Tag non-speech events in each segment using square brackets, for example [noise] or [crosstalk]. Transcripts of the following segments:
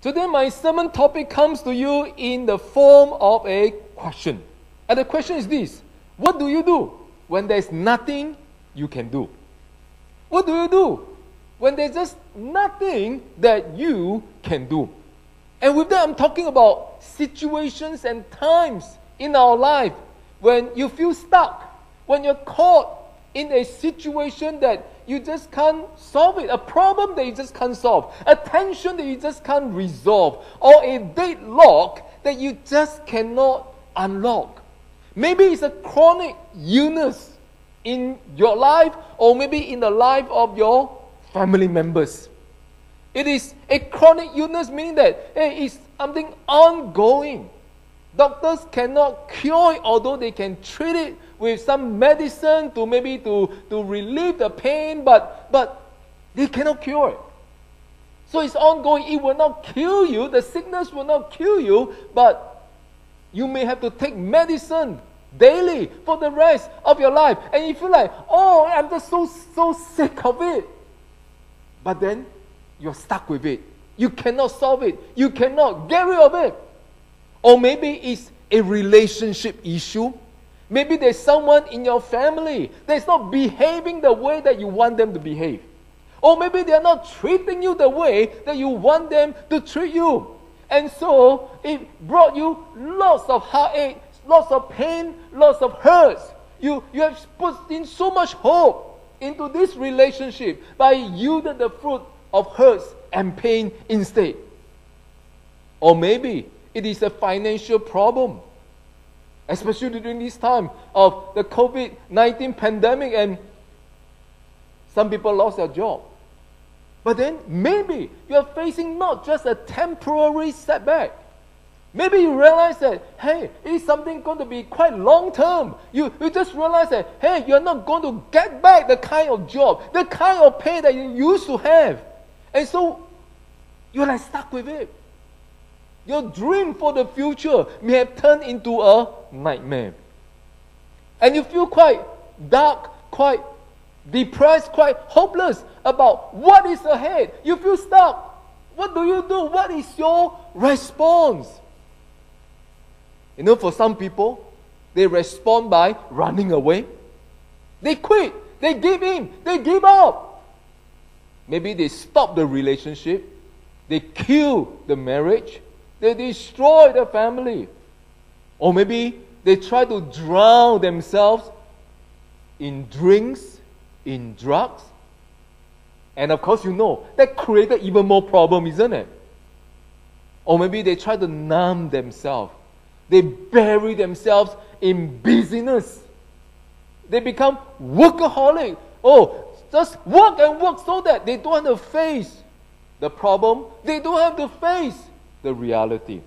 Today, my sermon topic comes to you in the form of a question. And the question is this What do you do when there's nothing you can do? What do you do when there's just nothing that you can do? And with that, I'm talking about situations and times in our life when you feel stuck, when you're caught in a situation that you just can't solve it, a problem that you just can't solve, a tension that you just can't resolve, or a deadlock that you just cannot unlock. Maybe it's a chronic illness in your life, or maybe in the life of your family members. It is a chronic illness, meaning that hey, it's something ongoing. Doctors cannot cure it, although they can treat it with some medicine to maybe to, to relieve the pain, but, but they cannot cure it. So it's ongoing. It will not kill you. The sickness will not kill you, but you may have to take medicine daily for the rest of your life. And you feel like, oh, I'm just so, so sick of it. But then you're stuck with it. You cannot solve it. You cannot get rid of it. Or maybe it's a relationship issue. Maybe there's someone in your family that's not behaving the way that you want them to behave. Or maybe they're not treating you the way that you want them to treat you. And so it brought you lots of heartache, lots of pain, lots of hurts. You, you have put in so much hope into this relationship, but it yielded the fruit of hurts and pain instead. Or maybe it is a financial problem, especially during this time of the COVID 19 pandemic, and some people lost their job. But then maybe you're facing not just a temporary setback. Maybe you realize that, hey, it's something going to be quite long term. You, you just realize that, hey, you're not going to get back the kind of job, the kind of pay that you used to have. And so you're like stuck with it. Your dream for the future may have turned into a nightmare. And you feel quite dark, quite depressed, quite hopeless about what is ahead. You feel stuck. What do you do? What is your response? You know, for some people, they respond by running away. They quit. They give in. They give up. Maybe they stop the relationship, they kill the marriage, they destroy the family. Or maybe they try to drown themselves in drinks, in drugs. And of course, you know, that created even more problem, isn't it? Or maybe they try to numb themselves. They bury themselves in busyness. They become workaholic. Oh, just work and work so that they don't have to face the problem. They don't have to face the reality.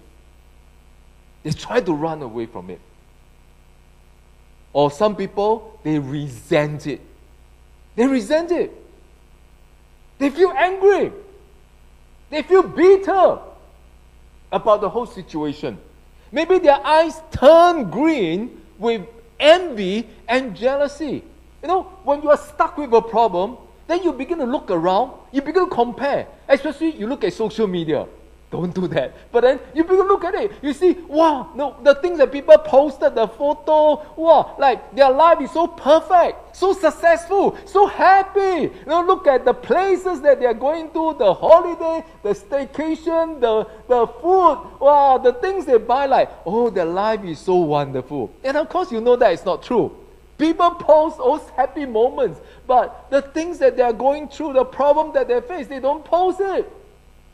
They try to run away from it. Or some people, they resent it. They resent it. They feel angry. They feel bitter about the whole situation. Maybe their eyes turn green with envy and jealousy. You know, when you are stuck with a problem, then you begin to look around, you begin to compare. Especially you look at social media. Don't do that. But then you look at it. You see, wow, no, the things that people posted, the photo, wow, like their life is so perfect, so successful, so happy. You know, look at the places that they are going to, the holiday, the staycation, the, the food, wow, the things they buy, like, oh, their life is so wonderful. And of course, you know that it's not true. People post those happy moments, but the things that they are going through, the problem that they face, they don't post it.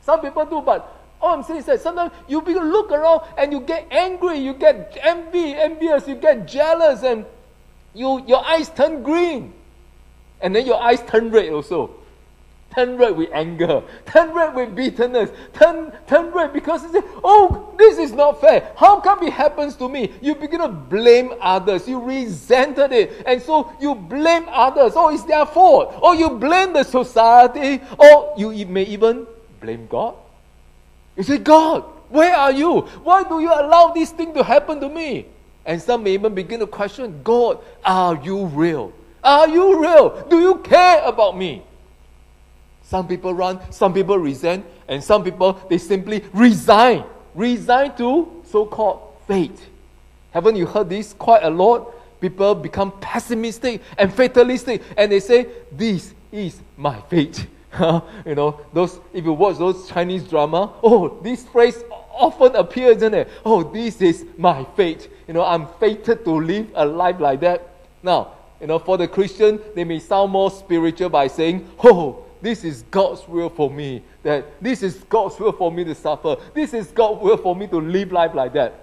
Some people do, but all I'm saying is that sometimes you begin to look around and you get angry, you get envy, envious, you get jealous, and you your eyes turn green, and then your eyes turn red also turn red with anger, turn red with bitterness, turn, turn red because you say, oh, this is not fair. How come it happens to me? You begin to blame others. You resented it. And so you blame others. Oh, it's their fault. Or you blame the society. Or you may even blame God. You say, God, where are you? Why do you allow this thing to happen to me? And some may even begin to question, God, are you real? Are you real? Do you care about me? Some people run, some people resent, And some people, they simply resign, resign to so called fate. Haven't you heard this quite a lot? People become pessimistic and fatalistic, and they say, This is my fate. [laughs] you know, those if you watch those Chinese drama, oh, this phrase often appears, isn't it? Oh, this is my fate. You know, I'm fated to live a life like that. Now, you know, for the Christian, they may sound more spiritual by saying, Oh, this is God's will for me. That this is God's will for me to suffer. This is God's will for me to live life like that.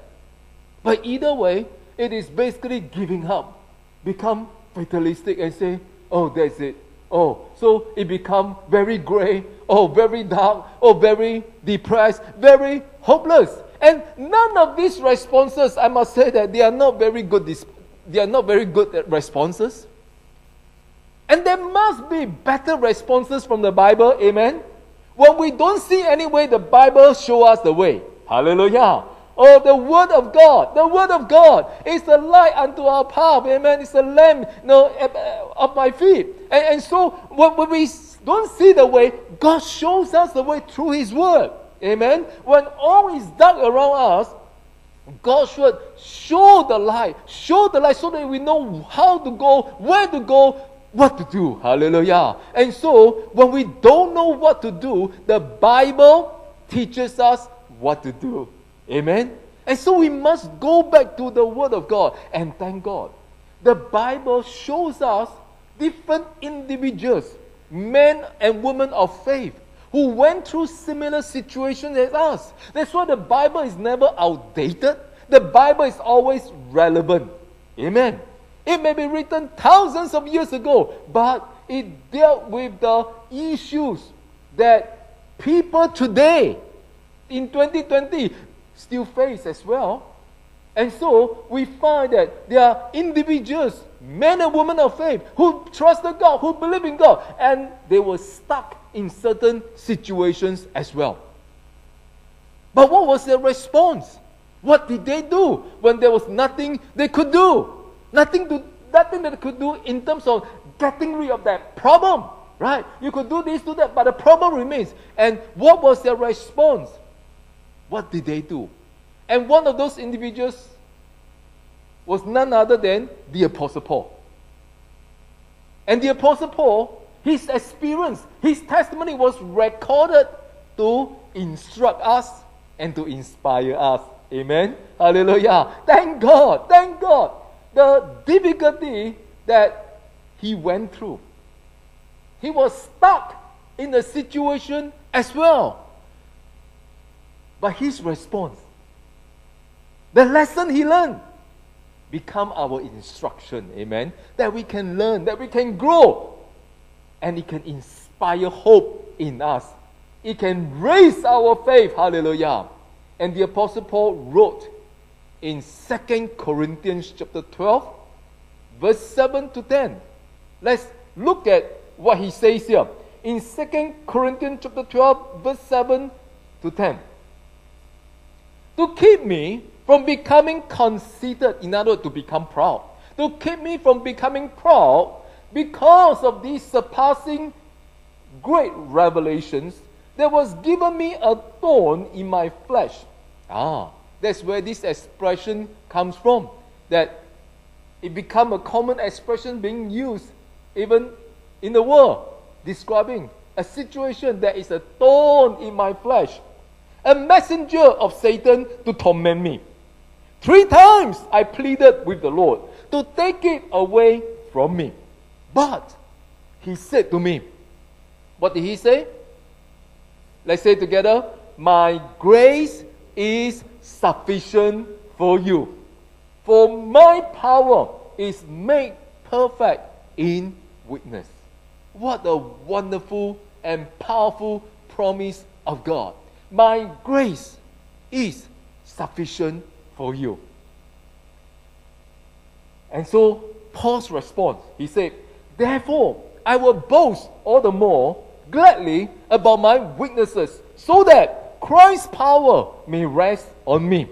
But either way, it is basically giving up. Become fatalistic and say, oh, that's it. Oh, so it become very gray, oh, very dark, oh, very depressed, very hopeless. And none of these responses, I must say that they are not very good. They are not very good responses. And there must be better responses from the Bible. Amen. When we don't see any way, the Bible show us the way. Hallelujah. Oh, the Word of God. The Word of God is the light unto our path. Amen. It's a lamp you know, eh, eh, of my feet. And, and so when we don't see the way, God shows us the way through His Word. Amen. When all is dark around us, God should show the light, show the light so that we know how to go, where to go, what to do. Hallelujah. And so, when we don't know what to do, the Bible teaches us what to do. Amen. And so we must go back to the Word of God and thank God. The Bible shows us different individuals, men and women of faith, who went through similar situations as us. That's why the Bible is never outdated. The Bible is always relevant. Amen. It may be written thousands of years ago, but it dealt with the issues that people today in 2020 still face as well. And so we find that there are individuals, men and women of faith, who trusted God, who believe in God, and they were stuck in certain situations as well. But what was their response? What did they do when there was nothing they could do? Nothing, to, nothing that they could do in terms of getting rid of that problem, right? You could do this, do that, but the problem remains. And what was their response? What did they do? And one of those individuals was none other than the Apostle Paul. And the Apostle Paul, his experience, his testimony was recorded to instruct us and to inspire us. Amen. Hallelujah. Thank God. Thank God. The difficulty that he went through. He was stuck in a situation as well. But his response, the lesson he learned, become our instruction. Amen. That we can learn, that we can grow, and it can inspire hope in us. It can raise our faith. Hallelujah. And the Apostle Paul wrote in 2 Corinthians chapter 12, verse 7 to 10. Let's look at what he says here. In 2 Corinthians chapter 12, verse 7 to 10 to keep me from becoming conceited, in other words, to become proud, to keep me from becoming proud because of these surpassing great revelations, there was given me a thorn in my flesh. Ah, that's where this expression comes from. That it become a common expression being used even in the world, describing a situation that is a thorn in my flesh a messenger of Satan to torment me. Three times I pleaded with the Lord to take it away from me. But he said to me, What did he say? Let's say together, My grace is sufficient for you. For my power is made perfect in weakness. What a wonderful and powerful promise of God. My grace is sufficient for you. And so Paul's response, he said, Therefore, I will boast all the more gladly about my weaknesses, so that Christ's power may rest on me.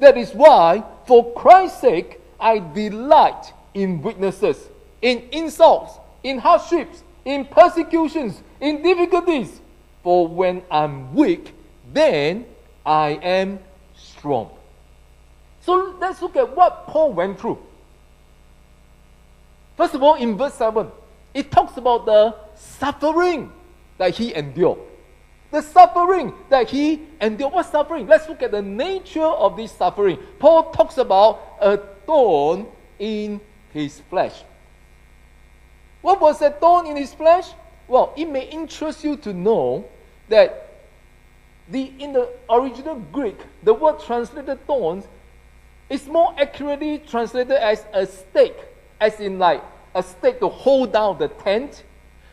That is why, for Christ's sake, I delight in weaknesses, in insults, in hardships, in persecutions, in difficulties For when I'm weak, then I am strong. So let's look at what Paul went through. First of all, in verse 7, it talks about the suffering that he endured. The suffering that he endured. What suffering? Let's look at the nature of this suffering. Paul talks about a thorn in his flesh. What was a thorn in his flesh? Well, it may interest you to know that the, in the original Greek, the word translated thorns is more accurately translated as a stake, as in like a stake to hold down the tent.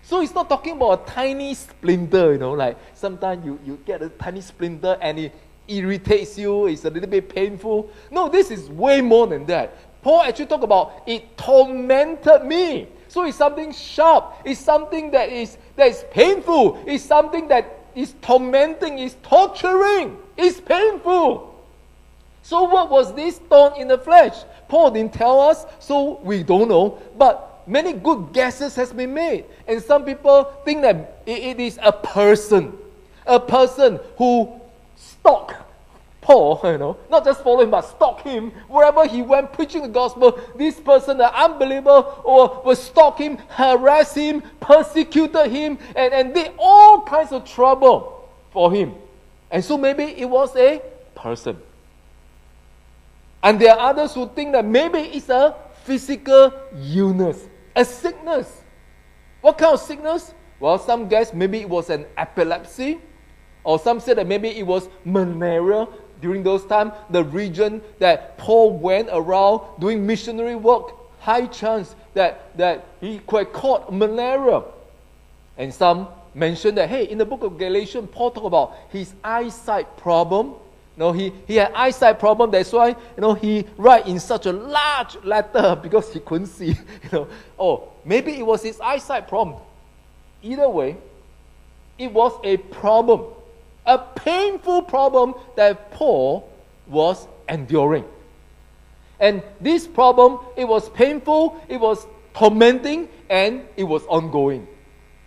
So it's not talking about a tiny splinter, you know, like sometimes you, you get a tiny splinter and it irritates you, it's a little bit painful. No, this is way more than that. Paul actually talk about it tormented me. So it's something sharp, it's something that is that is painful, it's something that is tormenting, is torturing, is painful. So what was this thorn in the flesh? Paul didn't tell us, so we don't know. But many good guesses has been made. And some people think that it is a person. A person who stalked Paul, [laughs] you know, not just follow him, but stalk him wherever he went preaching the gospel. This person, the unbeliever, or will stalk him, harass him, persecuted him, and, and did all kinds of trouble for him. And so maybe it was a person. And there are others who think that maybe it's a physical illness, a sickness. What kind of sickness? Well, some guess maybe it was an epilepsy, or some say that maybe it was malaria during those times, the region that Paul went around doing missionary work, high chance that, that he could caught malaria. And some mention that, hey, in the book of Galatians, Paul talked about his eyesight problem. You know, he, he had eyesight problem. That's why, you know, he write in such a large letter [laughs] because he couldn't see. [laughs] You know, oh, maybe it was his eyesight problem. Either way, it was a problem a painful problem that Paul was enduring. And this problem, it was painful, it was tormenting, and it was ongoing.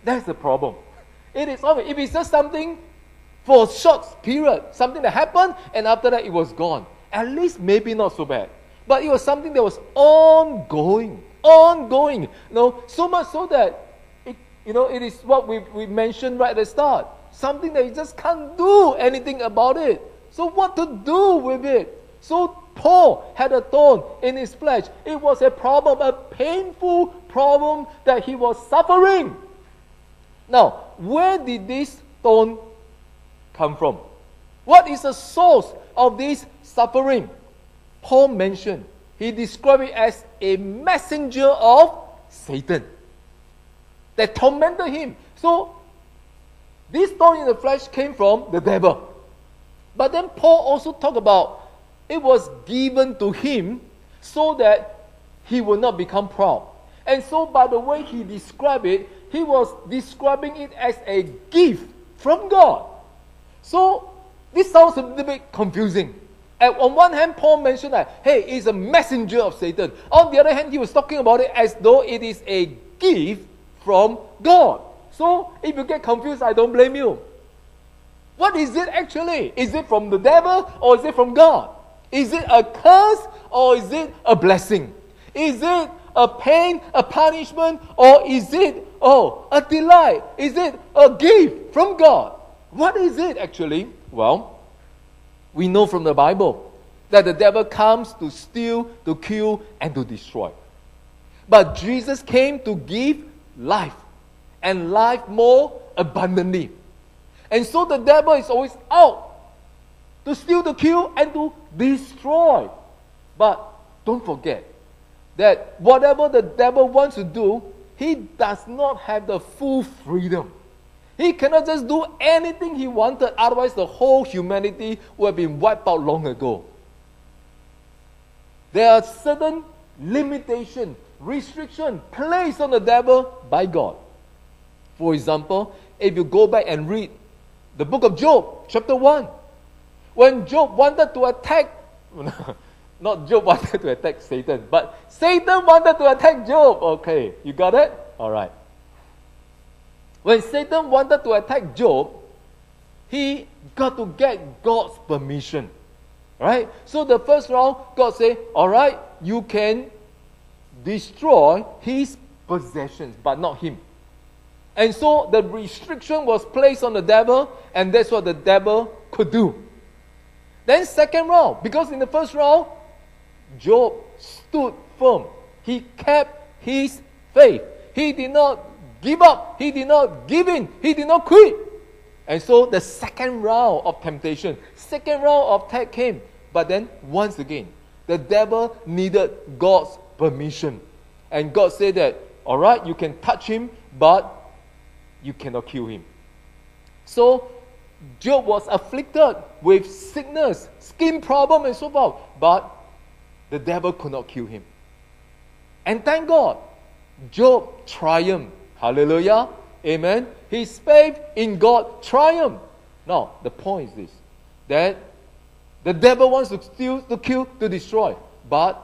That's the problem. It is obvious. If it's just something for a short period, something that happened, and after that it was gone, at least maybe not so bad. But it was something that was ongoing, ongoing. You know, so much so that it, you know, it is what we, we mentioned right at the start something that you just can't do anything about it. So, what to do with it? So, Paul had a thorn in his flesh. It was a problem, a painful problem that he was suffering. Now, where did this thorn come from? What is the source of this suffering? Paul mentioned, he described it as a messenger of Satan that tormented him. So, this thorn in the flesh came from the devil. But then Paul also talked about it was given to him so that he will not become proud. And so, by the way he described it, he was describing it as a gift from God. So, this sounds a little bit confusing. And on one hand, Paul mentioned that, hey, it's a messenger of Satan. On the other hand, he was talking about it as though it is a gift from God. So if you get confused, I don't blame you. What is it actually? Is it from the devil or is it from God? Is it a curse or is it a blessing? Is it a pain, a punishment, or is it, oh, a delight? Is it a gift from God? What is it actually? Well, we know from the Bible that the devil comes to steal, to kill, and to destroy. But Jesus came to give life and life more abundantly. And so the devil is always out to steal, to kill, and to destroy. But don't forget that whatever the devil wants to do, he does not have the full freedom. He cannot just do anything he wanted, otherwise, the whole humanity would have been wiped out long ago. There are certain limitation, restriction placed on the devil by God. For example, if you go back and read the book of Job, chapter 1, when Job wanted to attack, [laughs] not Job [laughs] wanted to attack Satan, but Satan wanted to attack Job. Okay, you got it? All right. When Satan wanted to attack Job, he got to get God's permission. Right? So the first round, God say, all right, you can destroy his possessions, but not him. And so the restriction was placed on the devil, and that's what the devil could do. Then second round, because in the first round, Job stood firm. He kept his faith. He did not give up. He did not give in. He did not quit. And so the second round of temptation, second round of attack came. But then once again, the devil needed God's permission. And God said that, all right, you can touch him, but you cannot kill him. So Job was afflicted with sickness, skin problem, and so forth. But the devil could not kill him. And thank God, Job triumphed. Hallelujah. Amen. His faith in God triumphed. Now, the point is this that the devil wants to steal, to kill, to destroy, but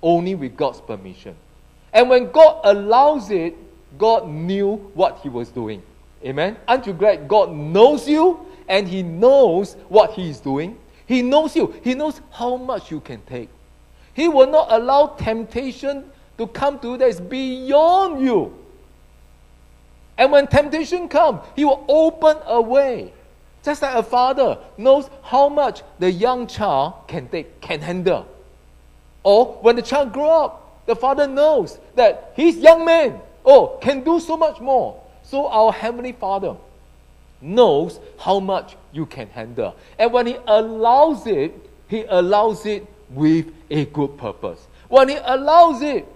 only with God's permission. And when God allows it, God knew what he was doing. Amen. Aren't you glad God knows you and he knows what he is doing? He knows you. He knows how much you can take. He will not allow temptation to come to you that is beyond you. And when temptation comes, he will open a way. Just like a father knows how much the young child can take, can handle. Or when the child grow up, the father knows that his young man, oh, can do so much more. So our Heavenly Father knows how much you can handle. And when He allows it, He allows it with a good purpose. When He allows it,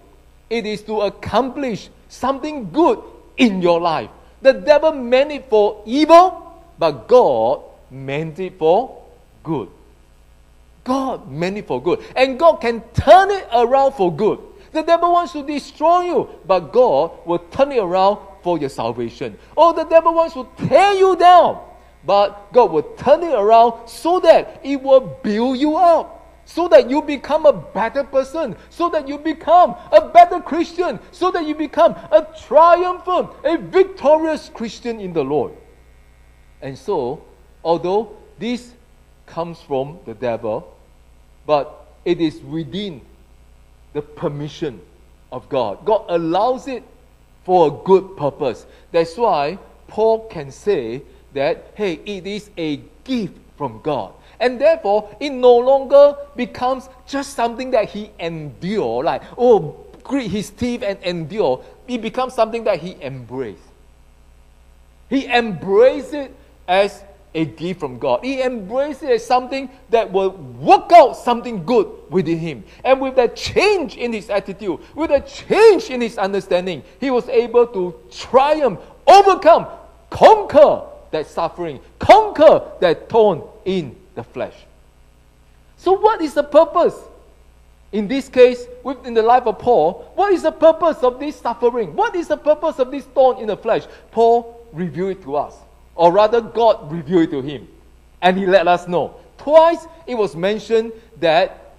it is to accomplish something good in your life. The devil meant it for evil, but God meant it for good. God meant it for good. And God can turn it around for good. The devil wants to destroy you, but God will turn it around for your salvation. Oh, the devil wants to tear you down, but God will turn it around so that it will build you up. So that you become a better person, so that you become a better Christian, so that you become a triumphant, a victorious Christian in the Lord. And so, although this comes from the devil, but it is within the permission of God. God allows it for a good purpose. That's why Paul can say that, hey, it is a gift from God. And therefore, it no longer becomes just something that he endure, like, oh, grit his teeth and endure. It becomes something that he embraced. He embraced it as a gift from God. He embraced it as something that will work out something good within him. And with that change in his attitude, with a change in his understanding, he was able to triumph, overcome, conquer that suffering, conquer that thorn in the flesh. So, what is the purpose? In this case, within the life of Paul, what is the purpose of this suffering? What is the purpose of this thorn in the flesh? Paul revealed it to us or rather, God revealed it to him. And he let us know. Twice it was mentioned that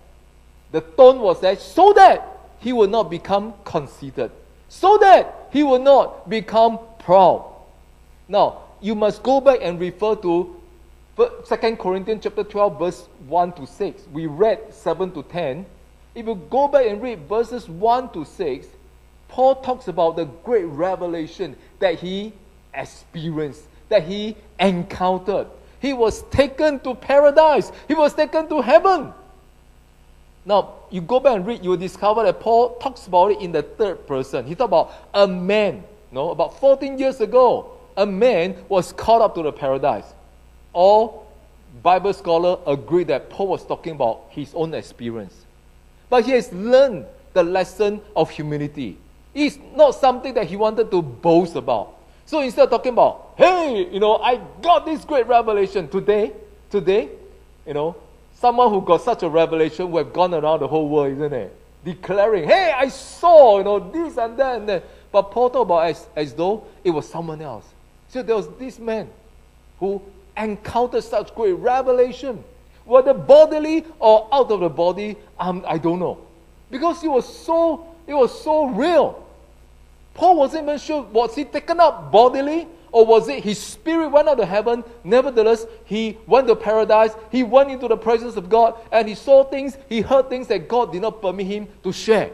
the thorn was there so that he will not become conceited, so that he will not become proud. Now, you must go back and refer to 2 Corinthians chapter 12, verse 1 to 6. We read 7 to 10. If you go back and read verses 1 to 6, Paul talks about the great revelation that he experienced that he encountered. He was taken to paradise, he was taken to heaven. Now, you go back and read, you will discover that Paul talks about it in the third person. He talked about a man, no, about 14 years ago, a man was caught up to the paradise. All Bible scholars agree that Paul was talking about his own experience. But he has learned the lesson of humility. It's not something that he wanted to boast about. So instead of talking about, hey, you know, I got this great revelation today, today, you know, someone who got such a revelation would have gone around the whole world, isn't it? Declaring, hey, I saw, you know, this and that and that. But Paul talked about as, as though it was someone else. So there was this man who encountered such great revelation, whether bodily or out of the body, um, I don't know. Because it was so, it was so real. Paul wasn't even sure was he taken up bodily or was it his spirit went up to heaven? Nevertheless, he went to paradise, he went into the presence of God, and he saw things, he heard things that God did not permit him to share.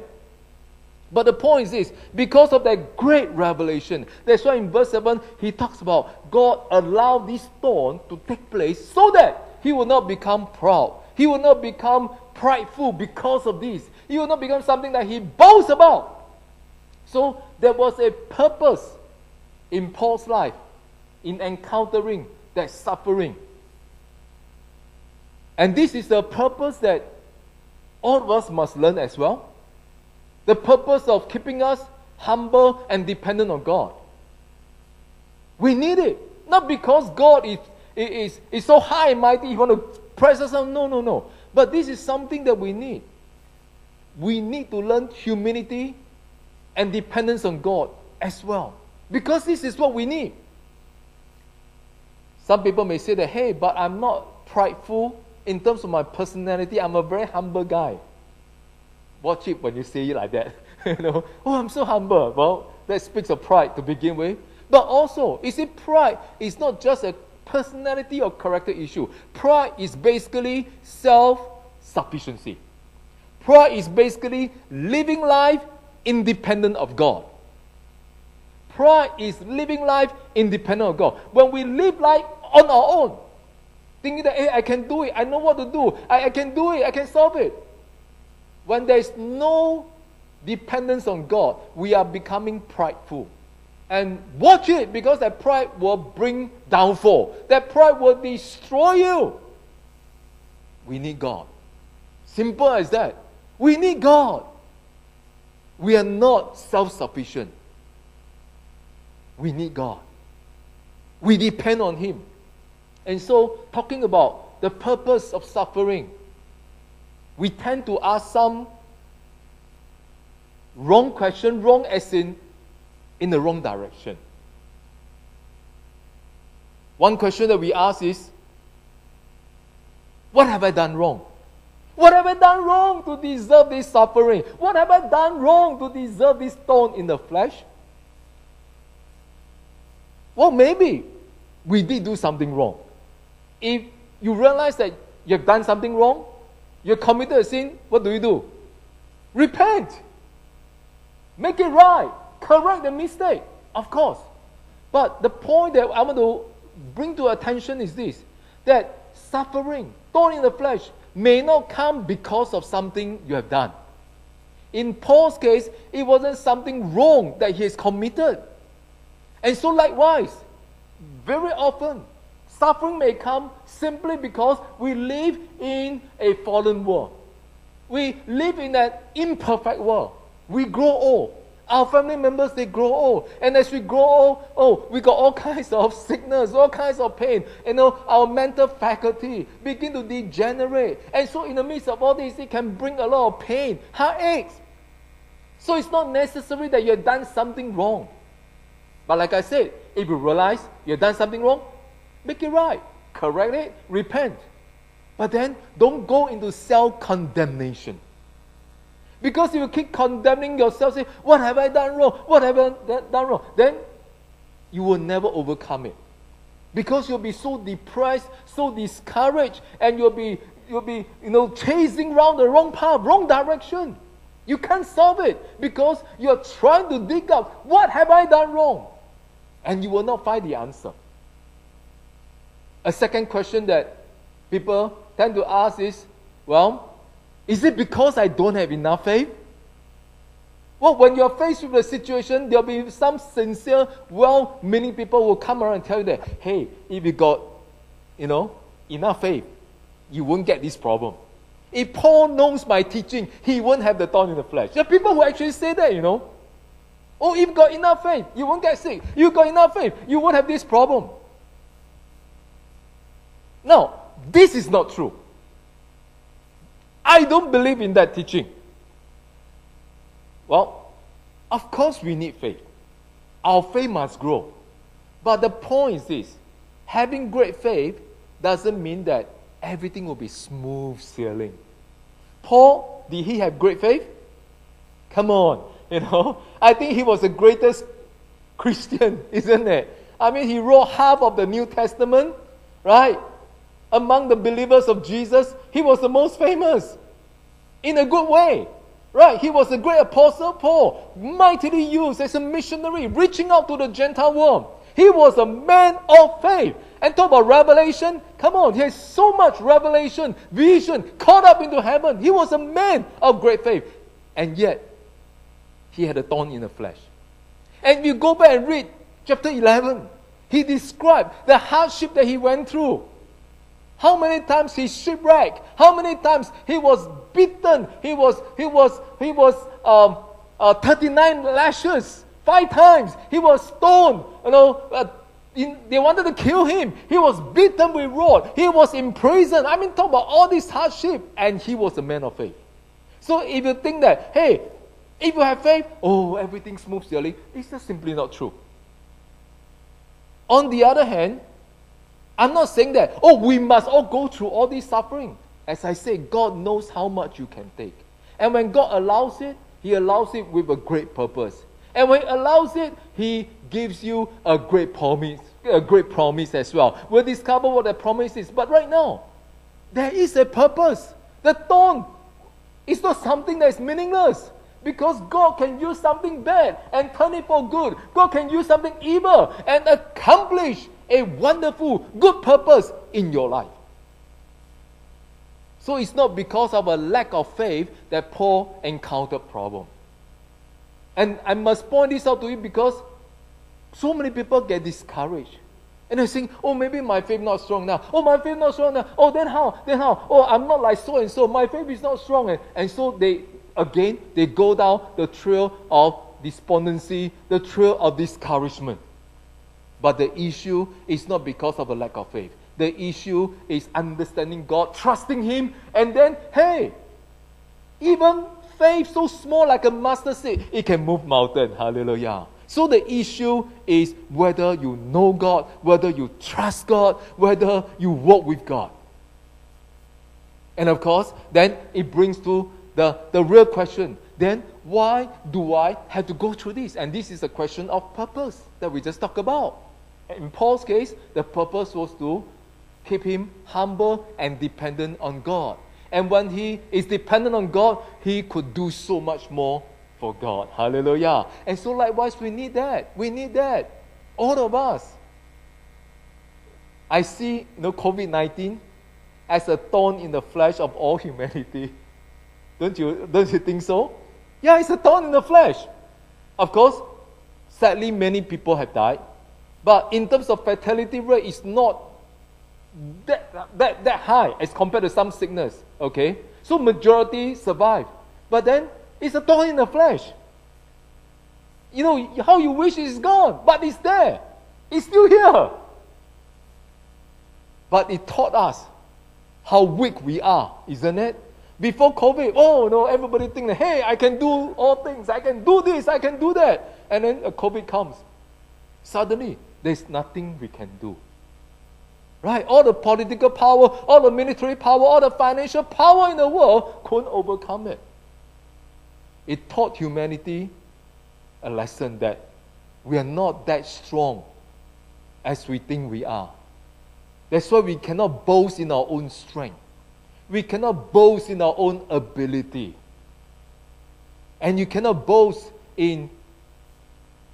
But the point is this because of that great revelation, that's why in verse 7 he talks about God allowed this thorn to take place so that he will not become proud. He will not become prideful because of this. He will not become something that he boasts about. So there was a purpose in Paul's life in encountering that suffering. And this is the purpose that all of us must learn as well. The purpose of keeping us humble and dependent on God. We need it. Not because God is, is, is so high and mighty, He want to press us on. No, no, no. But this is something that we need. We need to learn humility and dependence on God as well. Because this is what we need. Some people may say that, hey, but I'm not prideful in terms of my personality. I'm a very humble guy. Watch it when you say it like that. [laughs] you know, oh, I'm so humble. Well, that speaks of pride to begin with. But also, you see, pride is not just a personality or character issue. Pride is basically self sufficiency. Pride is basically living life independent of God. Pride is living life independent of God. When we live life on our own, thinking that, hey, I can do it, I know what to do, I, I can do it, I can solve it. When there is no dependence on God, we are becoming prideful. And watch it because that pride will bring downfall. That pride will destroy you. We need God. Simple as that. We need God. We are not self sufficient. We need God. We depend on Him. And so, talking about the purpose of suffering, we tend to ask some wrong question, wrong as in in the wrong direction. One question that we ask is, What have I done wrong? What have I done wrong to deserve this suffering? What have I done wrong to deserve this thorn in the flesh? Well, maybe we did do something wrong. If you realize that you've done something wrong, you committed a sin, what do you do? Repent. Make it right. Correct the mistake, of course. But the point that I want to bring to attention is this that suffering, thorn in the flesh, may not come because of something you have done. In Paul's case, it wasn't something wrong that he has committed. And so, likewise, very often, suffering may come simply because we live in a fallen world. We live in an imperfect world. We grow old. Our family members, they grow old. And as we grow old, oh, we got all [laughs] kinds of sickness, all kinds of pain. You know, our mental faculty begin to degenerate. And so in the midst of all this, it can bring a lot of pain, heartaches. So it's not necessary that you have done something wrong. But like I said, if you realize you've done something wrong, make it right. Correct it, repent. But then don't go into self condemnation. Because if you keep condemning yourself, say, What have I done wrong? What have I done wrong? Then you will never overcome it. Because you'll be so depressed, so discouraged, and you'll be you'll be you know chasing around the wrong path, wrong direction. You can't solve it because you're trying to dig up what have I done wrong? And you will not find the answer. A second question that people tend to ask is, well, is it because I don't have enough faith? Well, when you're faced with a situation, there'll be some sincere, well meaning people will come around and tell you that, hey, if you got, you know, enough faith, you won't get this problem. If Paul knows my teaching, he won't have the thorn in the flesh. There are people who actually say that, you know. Oh, if you got enough faith, you won't get sick. You got enough faith, you won't have this problem. No, this is not true. I don't believe in that teaching. Well, of course we need faith. Our faith must grow. But the point is this having great faith doesn't mean that everything will be smooth sailing. Paul, did he have great faith? Come on, [laughs] you know. I think he was the greatest Christian, [laughs] isn't it? I mean, he wrote half of the New Testament, right? Among the believers of Jesus, he was the most famous in a good way. Right? He was a great apostle, Paul, mightily used as a missionary, reaching out to the Gentile world. He was a man of faith. And talk about revelation. Come on, he has so much revelation, vision, caught up into heaven. He was a man of great faith. And yet, he had a thorn in the flesh. And if you go back and read chapter 11, he described the hardship that he went through. How many times he shipwrecked? How many times he was beaten? He was he was he was um, uh, 39 lashes. Five times he was stoned. You know, uh, in, they wanted to kill him. He was beaten with rod. He was in prison. I mean, talk about all this hardship, and he was a man of faith. So if you think that, hey, if you have faith, oh, everything smooth sailing, it's just simply not true. On the other hand, I'm not saying that, oh, we must all go through all this suffering. As I say, God knows how much you can take. And when God allows it, He allows it with a great purpose. And when He allows it, He gives you a great promise, a great promise as well. We'll discover what that promise is. But right now, there is a purpose. The thorn is not something that is meaningless. Because God can use something bad and turn it for good. God can use something evil and accomplish a wonderful, good purpose in your life. So it's not because of a lack of faith that Paul encountered problem. And I must point this out to you because so many people get discouraged. And they think, oh, maybe my faith not strong now. Oh, my faith not strong now. Oh, then how? Then how? Oh, I'm not like so and so. My faith is not strong. And, and so they, again, they go down the trail of despondency, the trail of discouragement. But the issue is not because of a lack of faith. The issue is understanding God, trusting Him, and then, hey, even faith so small like a mustard seed, it can move mountain. Hallelujah. So the issue is whether you know God, whether you trust God, whether you walk with God. And of course, then it brings to the, the real question. Then why do I have to go through this? And this is a question of purpose that we just talked about. In Paul's case, the purpose was to keep him humble and dependent on God. And when he is dependent on God, he could do so much more for God. Hallelujah. And so, likewise, we need that. We need that. All of us. I see you know, COVID 19 as a thorn in the flesh of all [laughs] humanity. Don't you, don't you think so? Yeah, it's a thorn in the flesh. Of course, sadly, many people have died. But in terms of fatality rate, it's not that, that, that high as compared to some sickness. Okay? So majority survive. But then it's a thorn in the flesh. You know, how you wish it's gone, but it's there. It's still here. But it taught us how weak we are, isn't it? Before COVID, oh no, everybody think hey, I can do all things, I can do this, I can do that. And then a COVID comes. Suddenly, there's nothing we can do. Right? All the political power, all the military power, all the financial power in the world couldn't overcome it. It taught humanity a lesson that we are not that strong as we think we are. That's why we cannot boast in our own strength. We cannot boast in our own ability. And you cannot boast in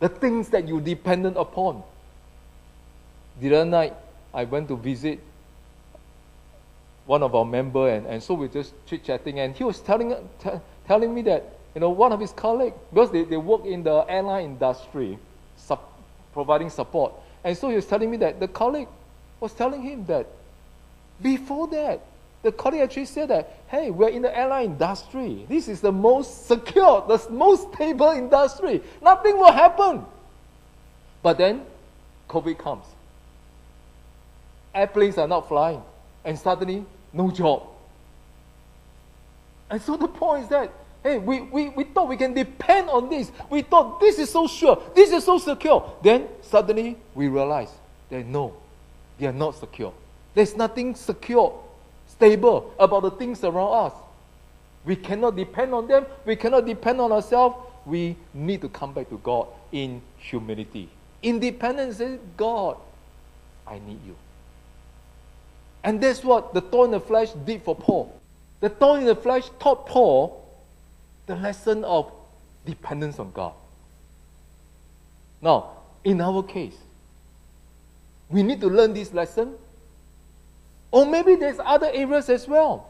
the things that you're dependent upon. The other night, I went to visit one of our member, and, and so we just chit chatting, and he was telling t- telling me that you know one of his colleagues because they, they work in the airline industry, providing support, and so he was telling me that the colleague was telling him that before that the colleague actually said that hey we're in the airline industry. This is the most secure the most stable industry. Nothing will happen. But then covid comes airplanes are not flying, and suddenly, no job. And so the point is that, hey, we, we, we thought we can depend on this. We thought this is so sure, this is so secure. Then suddenly we realize that no, they are not secure. There's nothing secure, stable about the things around us. We cannot depend on them, we cannot depend on ourselves. We need to come back to God in humility. Independence say, God, I need you. And that's what the thorn in the flesh did for Paul. The thorn in the flesh taught Paul the lesson of dependence on God. Now, in our case, we need to learn this lesson. Or maybe there's other areas as well.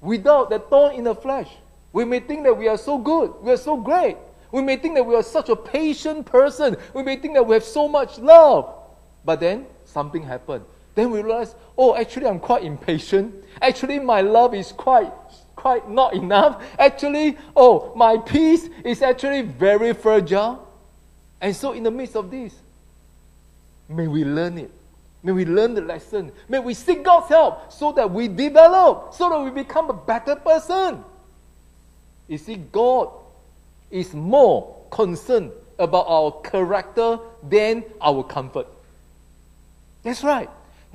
Without the thorn in the flesh, we may think that we are so good, we are so great. We may think that we are such a patient person. We may think that we have so much love. But then something happened. Then we realize, oh, actually, I'm quite impatient. Actually, my love is quite, quite not enough. Actually, oh, my peace is actually very fragile. And so, in the midst of this, may we learn it. May we learn the lesson. May we seek God's help so that we develop, so that we become a better person. You see, God is more concerned about our character than our comfort. That's right.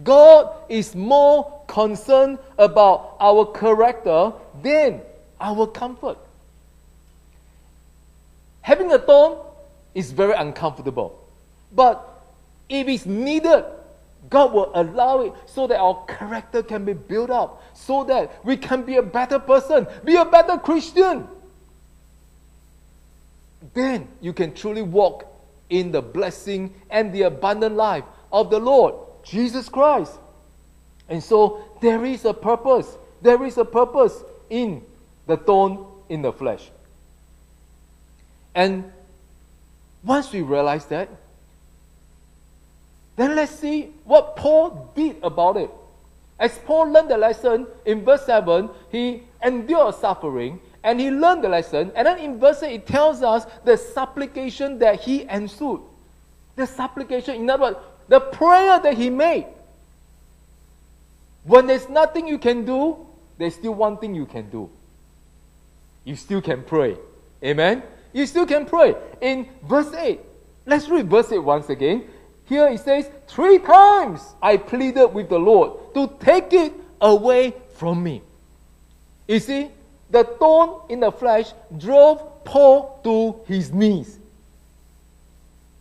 God is more concerned about our character than our comfort. Having a thorn is very uncomfortable. But if it's needed, God will allow it so that our character can be built up, so that we can be a better person, be a better Christian. Then you can truly walk in the blessing and the abundant life of the Lord Jesus Christ. And so there is a purpose. There is a purpose in the thorn in the flesh. And once we realize that, then let's see what Paul did about it. As Paul learned the lesson in verse 7, he endured suffering and he learned the lesson. And then in verse 8, it tells us the supplication that he ensued. The supplication, in other words, the prayer that he made. When there's nothing you can do, there's still one thing you can do. You still can pray. Amen? You still can pray. In verse 8, let's read verse 8 once again. Here it says, Three times I pleaded with the Lord to take it away from me. You see, the thorn in the flesh drove Paul to his knees.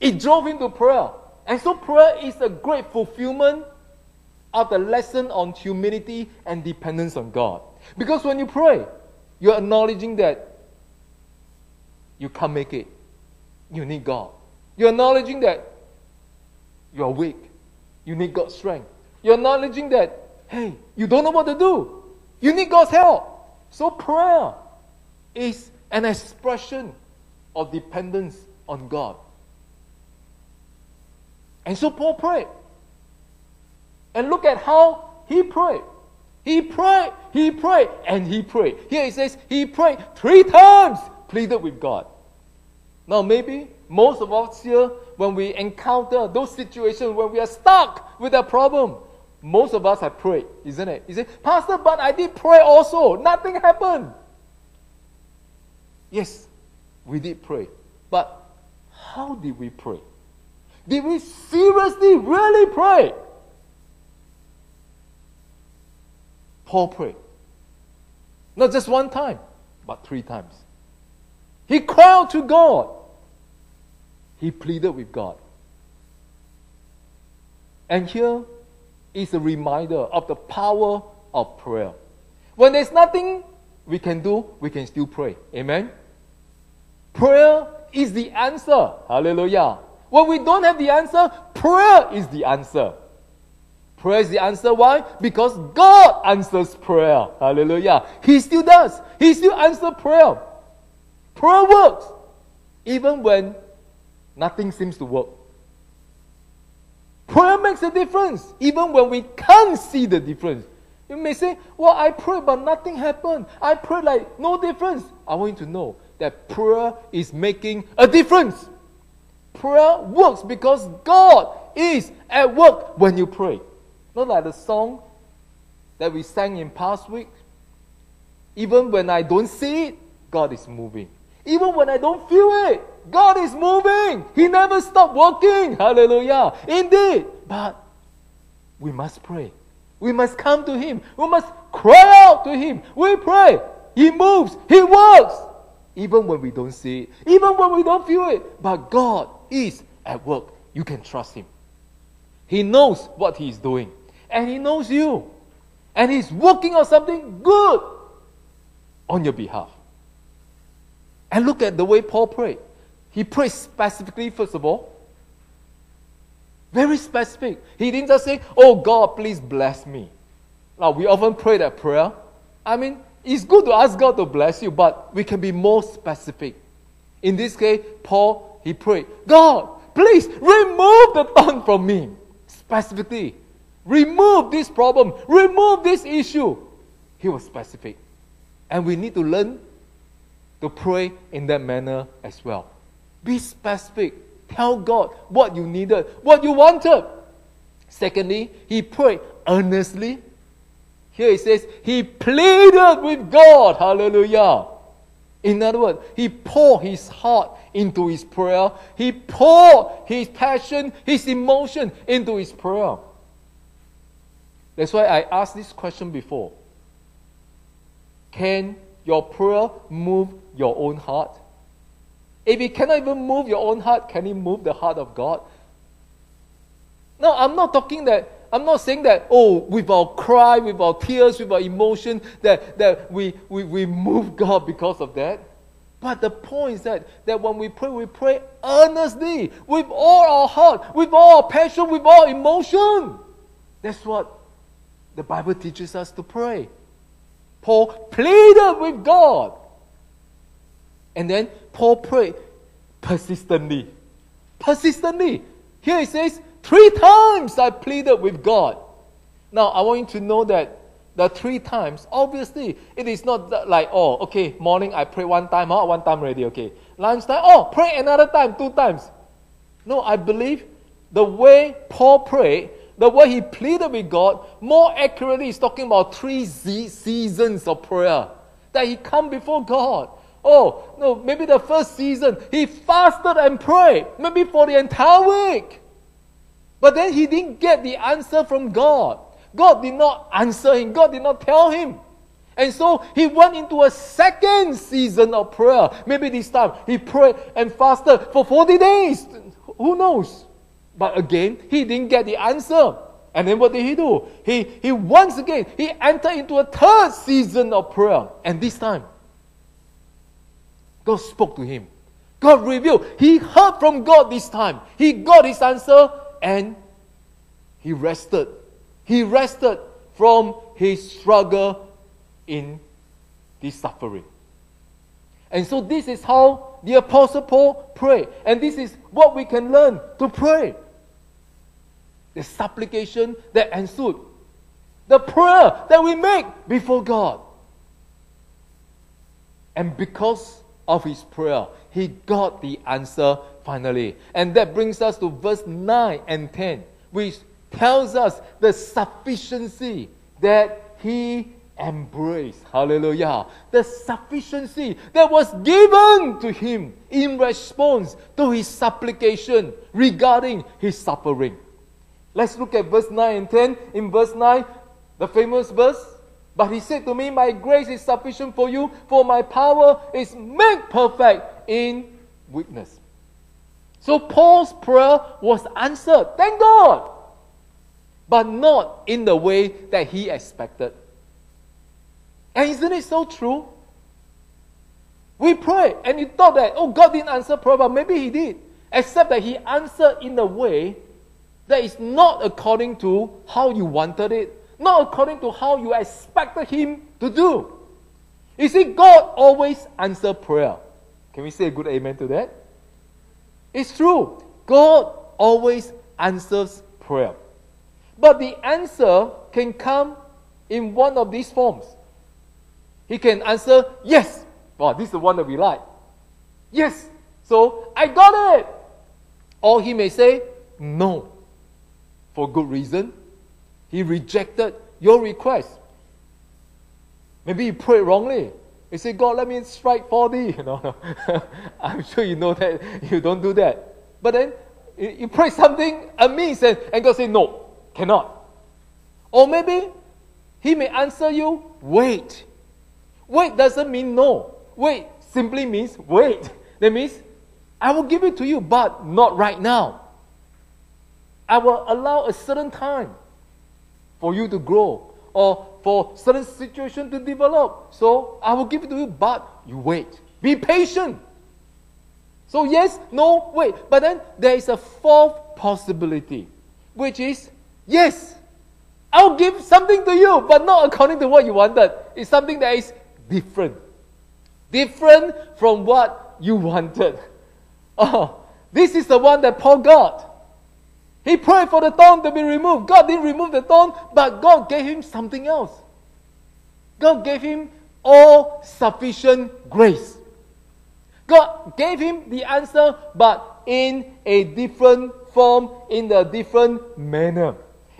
It drove him to prayer. And so prayer is a great fulfillment of the lesson on humility and dependence on God. Because when you pray, you're acknowledging that you can't make it. You need God. You're acknowledging that you're weak. You need God's strength. You're acknowledging that, hey, you don't know what to do. You need God's help. So prayer is an expression of dependence on God. And so Paul prayed. And look at how he prayed. He prayed, he prayed, and he prayed. Here it says he prayed three times, pleaded with God. Now, maybe most of us here, when we encounter those situations when we are stuck with a problem, most of us have prayed, isn't it? Pastor, but I did pray also. Nothing happened. Yes, we did pray. But how did we pray? Did we seriously, really pray? Paul prayed. Not just one time, but three times. He cried to God. He pleaded with God. And here is a reminder of the power of prayer. When there's nothing we can do, we can still pray. Amen? Prayer is the answer. Hallelujah. When we don't have the answer, prayer is the answer. Prayer is the answer. Why? Because God answers prayer. Hallelujah. He still does. He still answers prayer. Prayer works. Even when nothing seems to work. Prayer makes a difference. Even when we can't see the difference. You may say, Well, I prayed, but nothing happened. I prayed like no difference. I want you to know that prayer is making a difference. Prayer works because God is at work when you pray. Not like the song that we sang in past week. Even when I don't see it, God is moving. Even when I don't feel it, God is moving. He never stopped working. Hallelujah. Indeed. But we must pray. We must come to Him. We must cry out to Him. We pray. He moves. He works. Even when we don't see it. Even when we don't feel it. But God is at work. You can trust Him. He knows what He's doing, and He knows you. And He's working on something good on your behalf. And look at the way Paul prayed. He prayed specifically, first of all. Very specific. He didn't just say, Oh God, please bless me. Now, we often pray that prayer. I mean, it's good to ask God to bless you, but we can be more specific. In this case, Paul, he prayed, God, please remove the thorn from me. Specifically, remove this problem, remove this issue. He was specific. And we need to learn to pray in that manner as well. Be specific. Tell God what you needed, what you wanted. Secondly, he prayed earnestly. Here it says, he pleaded with God. Hallelujah. In other words, he poured his heart into his prayer. He poured his passion, his emotion into his prayer. That's why I asked this question before. Can your prayer move your own heart? If it cannot even move your own heart, can it move the heart of God? No, I'm not talking that, I'm not saying that, oh, with our cry, with our tears, with our emotion, that, that we, we, we move God because of that. But the point is that, that when we pray, we pray earnestly, with all our heart, with all our passion, with all emotion. That's what the Bible teaches us to pray. Paul pleaded with God. And then Paul prayed persistently. Persistently. Here it says, three times I pleaded with God. Now, I want you to know that the three times, obviously, it is not like, oh, okay, morning I pray one time, oh, one time ready, okay. Lunchtime, oh, pray another time, two times. No, I believe the way Paul prayed, the way he pleaded with God, more accurately, he's talking about three seasons of prayer. That he come before God. Oh, no, maybe the first season, he fasted and prayed, maybe for the entire week. But then he didn't get the answer from God. God did not answer him, God did not tell him. And so he went into a second season of prayer. Maybe this time he prayed and fasted for 40 days. Who knows? But again, he didn't get the answer. And then what did he do? He, he once again, he entered into a third season of prayer. And this time, God spoke to him. God revealed. He heard from God this time. He got his answer and he rested. He rested from his struggle in this suffering. And so this is how the Apostle Paul prayed. And this is what we can learn to pray. The supplication that ensued. The prayer that we make before God. And because of his prayer, he got the answer finally. And that brings us to verse 9 and 10, which tells us the sufficiency that he embraced. Hallelujah. The sufficiency that was given to him in response to his supplication regarding his suffering. Let's look at verse 9 and 10. In verse 9, the famous verse, but he said to me, My grace is sufficient for you, for my power is made perfect in weakness. So Paul's prayer was answered. Thank God but not in the way that he expected. And isn't it so true? We pray and you thought that, oh, God didn't answer prayer, but maybe he did. Except that he answered in a way that is not according to how you wanted it, not according to how you expected him to do. You see, God always answers prayer. Can we say a good amen to that? It's true. God always answers prayer. But the answer can come in one of these forms. He can answer, yes. Wow, this is the one that we like. Yes. So I got it. Or he may say, no. For good reason. He rejected your request. Maybe you prayed wrongly. You say, God, let me strike 4D. [laughs] No, no. [laughs] I'm sure you know that [laughs] you don't do that. But then you pray something amiss and, and God say, no, Cannot. Or maybe he may answer you, wait. Wait doesn't mean no. Wait simply means wait. [laughs] That means I will give it to you, but not right now. I will allow a certain time for you to grow or for certain situation to develop. So I will give it to you, but you wait. Be patient. So yes, no, wait. But then there is a fourth possibility, which is yes, I'll give something to you, but not according to what you wanted. It's something that is different. Different from what you wanted. [laughs] Oh, this is the one that Paul got. He prayed for the thorn to be removed. God didn't remove the thorn, but God gave him something else. God gave him all sufficient grace. God gave him the answer, but in a different form, in a different manner.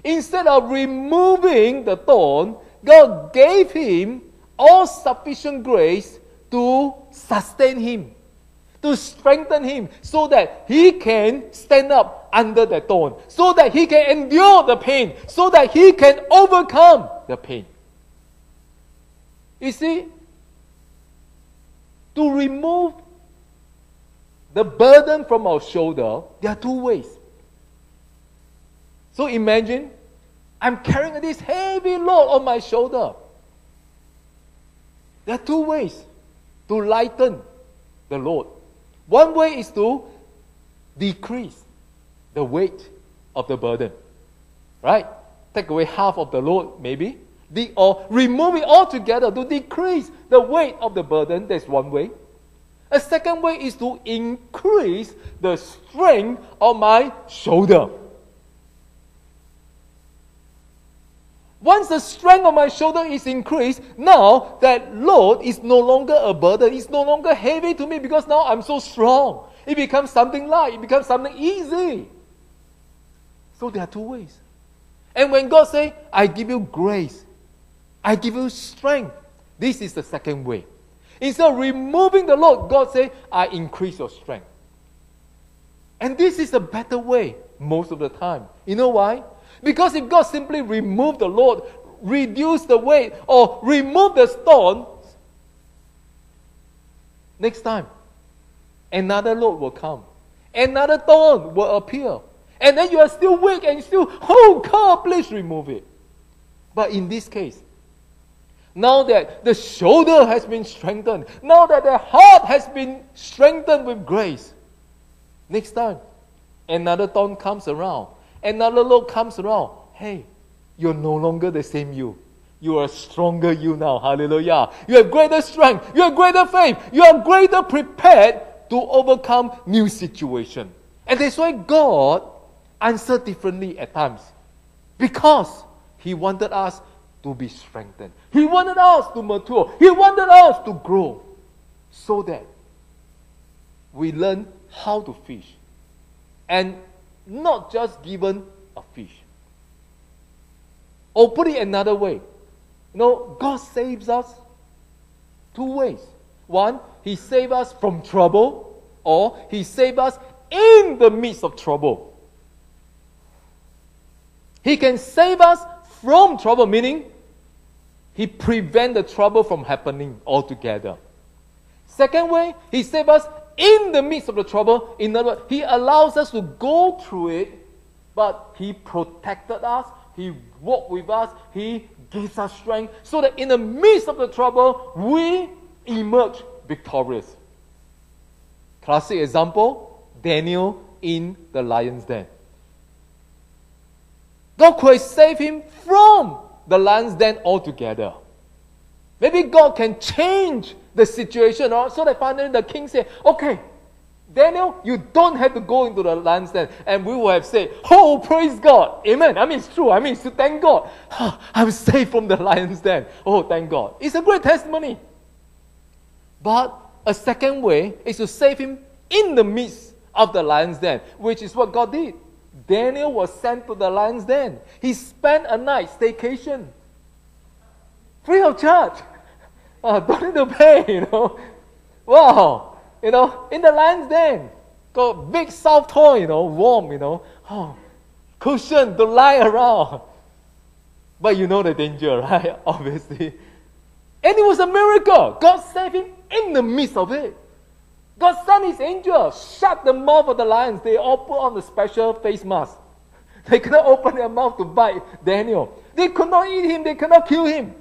Instead of removing the thorn, God gave him all sufficient grace to sustain him to strengthen him so that he can stand up under the thorn, so that he can endure the pain, so that he can overcome the pain. You see, to remove the burden from our shoulder, there are two ways. So imagine I'm carrying this heavy load on my shoulder. There are two ways to lighten the load. One way is to decrease the weight of the burden. Right? Take away half of the load, maybe. Or remove it altogether to decrease the weight of the burden. That's one way. A second way is to increase the strength of my shoulder. Once the strength of my shoulder is increased, now that load is no longer a burden. It's no longer heavy to me because now I'm so strong. It becomes something light, it becomes something easy. So there are two ways. And when God says, I give you grace, I give you strength, this is the second way. Instead of removing the load, God says, I increase your strength. And this is the better way most of the time. You know why? Because if God simply remove the load, reduce the weight, or remove the stone, next time, another load will come. Another thorn will appear. And then you are still weak and still, oh God, please remove it. But in this case, now that the shoulder has been strengthened, now that the heart has been strengthened with grace, next time, another thorn comes around another load comes around, hey, you're no longer the same you. You are stronger you now. Hallelujah. You have greater strength. You have greater faith. You are greater prepared to overcome new situation. And that's why God answered differently at times. Because He wanted us to be strengthened. He wanted us to mature. He wanted us to grow. So that we learn how to fish. And not just given a fish. Or put it another way, you know, God saves us two ways. One, He saves us from trouble, or He saves us in the midst of trouble. He can save us from trouble, meaning He prevent the trouble from happening altogether. Second way, He saves us in the midst of the trouble. In other words, He allows us to go through it, but He protected us, He walked with us, He gives us strength, so that in the midst of the trouble, we emerge victorious. Classic example Daniel in the lion's den. God could save him from the lion's den altogether. Maybe God can change the situation, or so that finally the king said, Okay, Daniel, you don't have to go into the lion's den. And we will have said, Oh, praise God. Amen. I mean, it's true. I mean, so thank God. [sighs] I'm safe from the lion's den. Oh, thank God. It's a great testimony. But a second way is to save him in the midst of the lion's den, which is what God did. Daniel was sent to the lion's den. He spent a night staycation, free of charge. Oh, [laughs] don't need to pay, you know. Wow, you know, in the lion's den, got big soft toy, you know, warm, you know. Oh, cushion to lie around. [laughs] But you know the danger, [laughs] right? Obviously. And it was a miracle. God saved him in the midst of it. God sent his angel, shut the mouth of the lions. They all put on the special face mask. They cannot open their mouth to bite Daniel. They could not eat him, they cannot kill him.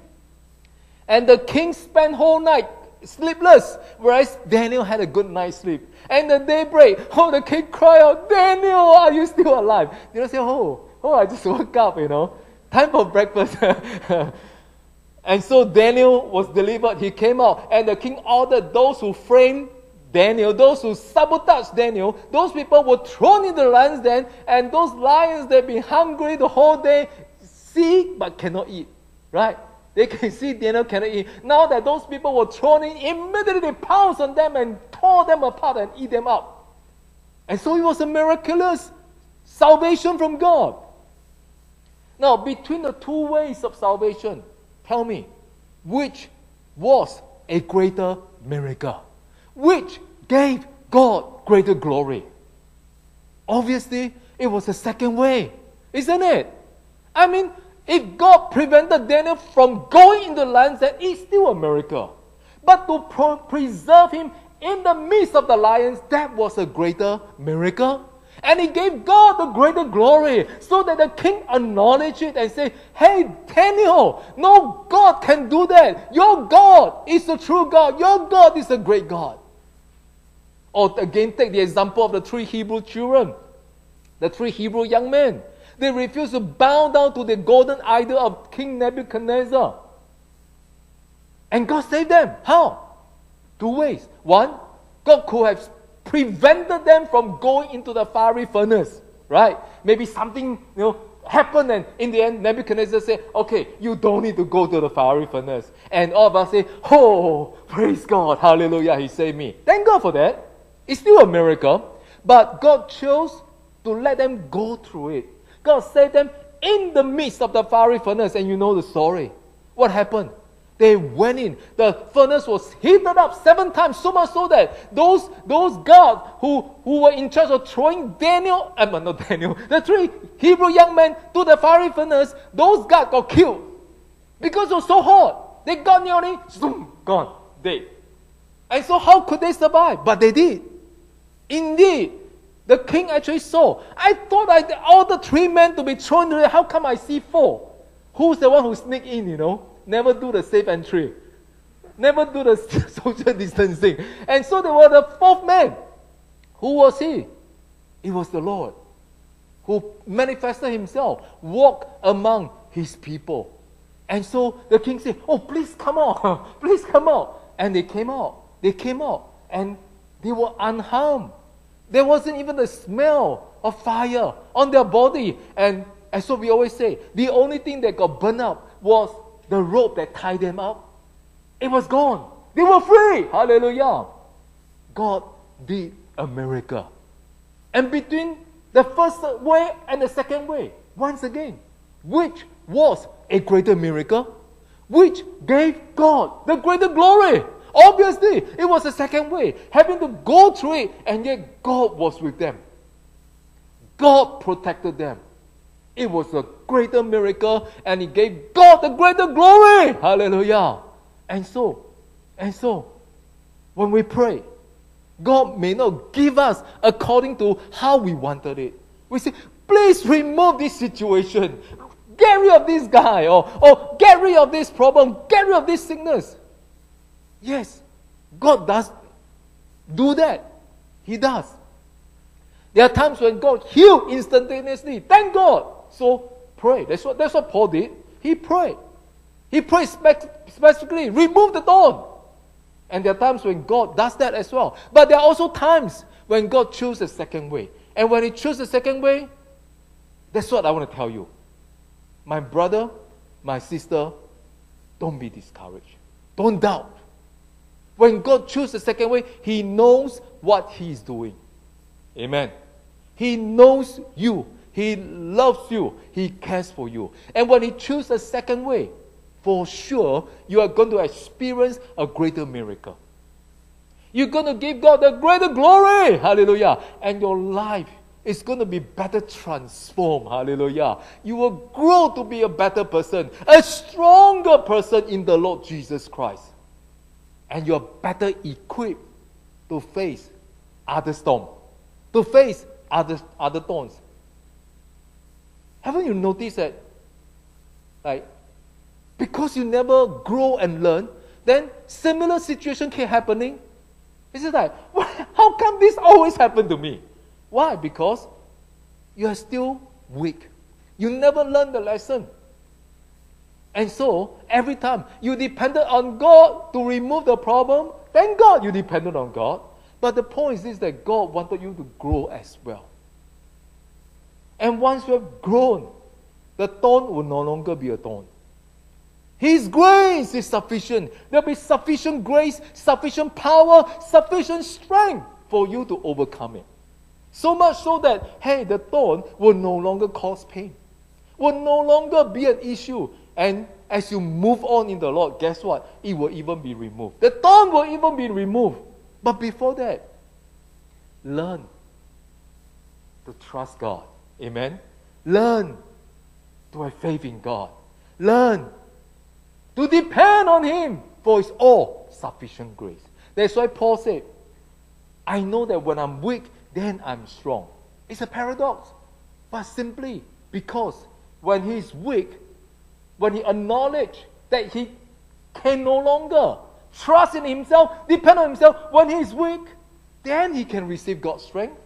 And the king spent whole night sleepless, whereas Daniel had a good night's sleep. And the daybreak, oh, the king cried out, Daniel, are you still alive? Daniel said, oh, oh, I just [laughs] woke up, you know. Time for breakfast. [laughs] and so Daniel was delivered. He came out, and the king ordered those who framed Daniel, those who sabotaged Daniel, those people were thrown in the lion's den, and those lions they've been hungry the whole day, see but cannot eat. Right? They can see Daniel cannot eat. Now that those people were thrown in, immediately pounced on them and tore them apart and eat them up. And so it was a miraculous salvation from God. Now, between the two ways of salvation, tell me, which was a greater miracle? which gave God greater glory. Obviously, it was the second way, isn't it? I mean, if God prevented Daniel from going into the lions, then it's still a miracle. But to pro- preserve him in the midst of the lions, that was a greater miracle. And he gave God the greater glory so that the king acknowledged it and said, Hey, Daniel, no God can do that. Your God is the true God. Your God is a great God. Or again, take the example of the three Hebrew children, the three Hebrew young men. They refused to bow down to the golden idol of King Nebuchadnezzar. And God saved them. How? Two ways. One, God could have prevented them from going into the fiery furnace, right? Maybe something, you know, happened and in the end Nebuchadnezzar said, okay, you don't need to go to the fiery furnace. And all of us say, oh, praise God, hallelujah, he saved me. Thank God for that. It's still a miracle, but God chose to let them go through it. God saved them in the midst of the fiery furnace, and you know the story. What happened? They went in. The furnace was heated up seven times, so much so that those, those guards who, who were in charge of throwing Daniel, uh, not [laughs] Daniel, the three Hebrew young men to the fiery furnace, those guards got killed. Because it was so hot. They got nearly, zoom, gone, dead. And so how could they survive? But they did. Indeed, the king actually saw. I thought I, all the three men to be thrown. How come I see four? Who's the one who sneak in, you know? Never do the safe entry. Never do the [laughs] social distancing. And so there was the fourth man. Who was he? It was the Lord who manifested himself, walked among his people. And so the king said, Oh, please come out. [laughs] please come out. And they came out. They came out. And they were unharmed. There wasn't even a smell of fire on their body. And as so we always say, the only thing that got burned up was the rope that tied them up. It was gone. They were free. Hallelujah. God did a miracle. And between the first way and the second way, once again, which was a greater miracle? Which gave God the greater glory? Obviously, it was the second way, having to go through it, and yet God was with them. God protected them. It was a greater miracle, and it gave God the greater glory. Hallelujah. And so, and so, when we pray, God may not give us according to how we wanted it. We say, please remove this situation. Get rid of this guy, or, or get rid of this problem, get rid of this sickness. Yes, God does do that. He does. There are times when God heals instantaneously. Thank God. So pray. That's what, that's what Paul did. He prayed. He prayed specifically, remove the thorn. And there are times when God does that as well. But there are also times when God chooses a second way. And when He chooses a second way, that's what I want to tell you. My brother, my sister, don't be discouraged. Don't doubt. When God chooses the second way, He knows what He is doing. Amen. He knows you. He loves you. He cares for you. And when He chooses the second way, for sure you are going to experience a greater miracle. You're going to give God a greater glory. Hallelujah. And your life is going to be better transformed. Hallelujah. You will grow to be a better person, a stronger person in the Lord Jesus Christ and you're better equipped to face other storm, to face other, other thorns. Haven't you noticed that? Like, because you never grow and learn, then similar situation keep happening. It's like, [laughs] how come this always happen to me? Why? Because you are still weak. You never learn the lesson. And so, every time you depended on God to remove the problem, thank God you depended on God. But the point is this that God wanted you to grow as well. And once you have grown, the thorn will no longer be a thorn. His grace is sufficient. There'll be sufficient grace, sufficient power, sufficient strength for you to overcome it. So much so that, hey, the thorn will no longer cause pain, will no longer be an issue. And as you move on in the Lord, guess what? It will even be removed. The thorn will even be removed. But before that, learn to trust God. Amen. Learn to have faith in God. Learn to depend on Him for His all sufficient grace. That's why Paul said, I know that when I'm weak, then I'm strong. It's a paradox. But simply because when he's weak, when he acknowledges that he can no longer trust in himself, depend on himself, when he is weak, then he can receive God's strength.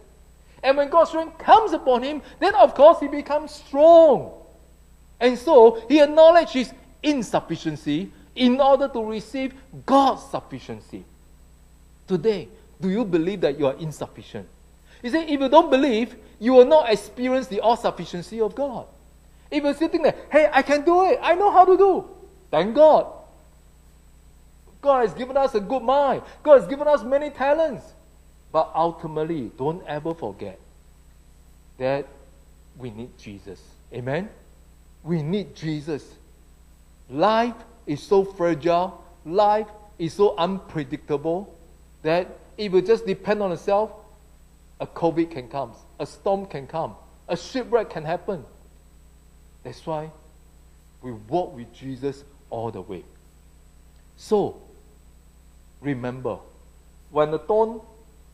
And when God's strength comes upon him, then of course he becomes strong. And so he acknowledges his insufficiency in order to receive God's sufficiency. Today, do you believe that you are insufficient? He said, if you don't believe, you will not experience the all sufficiency of God. If you're sitting there, hey, I can do it, I know how to do, thank God. God has given us a good mind, God has given us many talents. But ultimately, don't ever forget that we need Jesus. Amen? We need Jesus. Life is so fragile, life is so unpredictable that if you just depend on yourself, a COVID can come, a storm can come, a shipwreck can happen. That's why we walk with Jesus all the way. So, remember, when the thorn